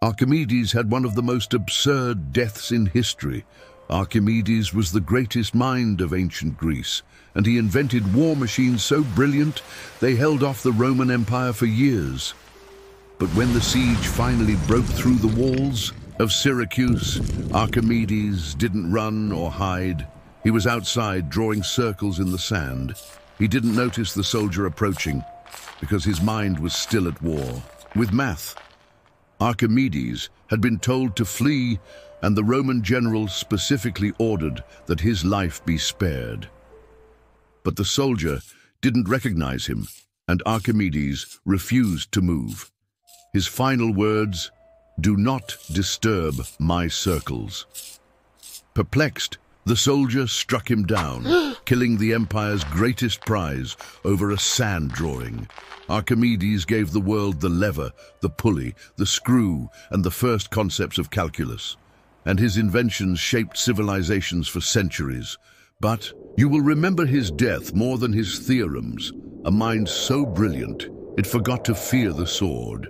Archimedes had one of the most absurd deaths in history. Archimedes was the greatest mind of ancient Greece, and he invented war machines so brilliant they held off the Roman Empire for years. But when the siege finally broke through the walls of Syracuse, Archimedes didn't run or hide. He was outside drawing circles in the sand. He didn't notice the soldier approaching because his mind was still at war with math. Archimedes had been told to flee and the Roman general specifically ordered that his life be spared. But the soldier didn't recognize him and Archimedes refused to move. His final words, do not disturb my circles. Perplexed, the soldier struck him down, killing the empire's greatest prize over a sand drawing. Archimedes gave the world the lever, the pulley, the screw, and the first concepts of calculus. And his inventions shaped civilizations for centuries. But you will remember his death more than his theorems, a mind so brilliant it forgot to fear the sword.